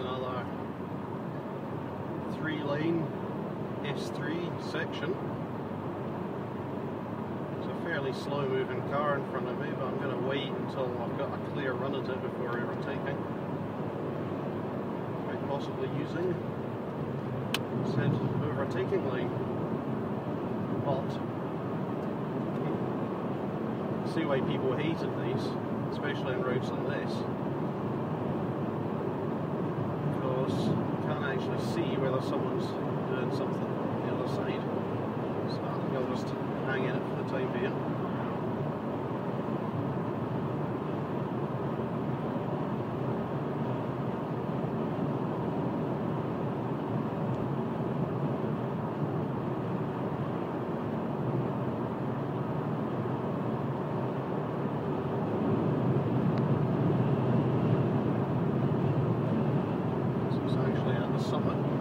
another three lane S3 section. It's a fairly slow moving car in front of me but I'm going to wait until I've got a clear run at it before overtaking. Quite possibly using said overtaking lane. But see why people hated these. someone's doing something on the other side. So I think I'll just hang in it for the time being. summit.